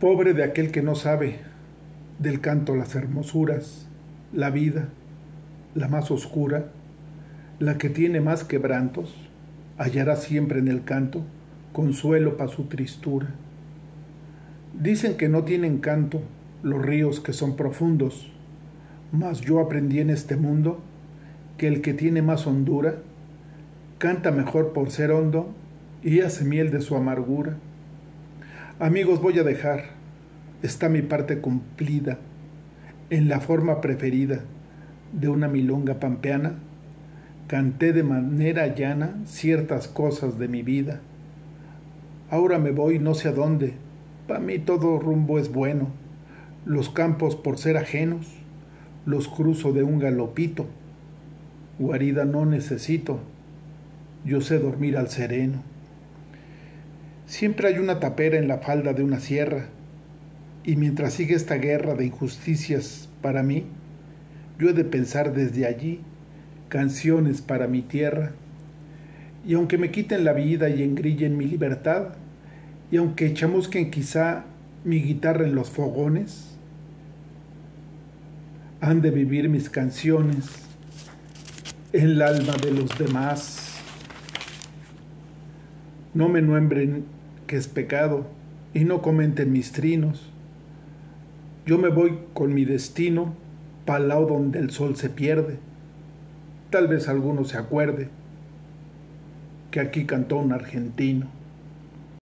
Pobre de aquel que no sabe del canto las hermosuras, la vida, la más oscura, la que tiene más quebrantos, hallará siempre en el canto consuelo para su tristura. Dicen que no tienen canto los ríos que son profundos, mas yo aprendí en este mundo que el que tiene más hondura canta mejor por ser hondo y hace miel de su amargura. Amigos, voy a dejar, está mi parte cumplida, en la forma preferida de una milonga pampeana, canté de manera llana ciertas cosas de mi vida. Ahora me voy no sé a dónde, para mí todo rumbo es bueno, los campos por ser ajenos, los cruzo de un galopito, guarida no necesito, yo sé dormir al sereno. Siempre hay una tapera en la falda de una sierra, y mientras sigue esta guerra de injusticias para mí, yo he de pensar desde allí canciones para mi tierra. Y aunque me quiten la vida y engrillen mi libertad, y aunque chamusquen quizá mi guitarra en los fogones, han de vivir mis canciones en el alma de los demás. No me nombren que es pecado, y no comenten mis trinos. Yo me voy con mi destino pa'l lado donde el sol se pierde. Tal vez alguno se acuerde que aquí cantó un argentino.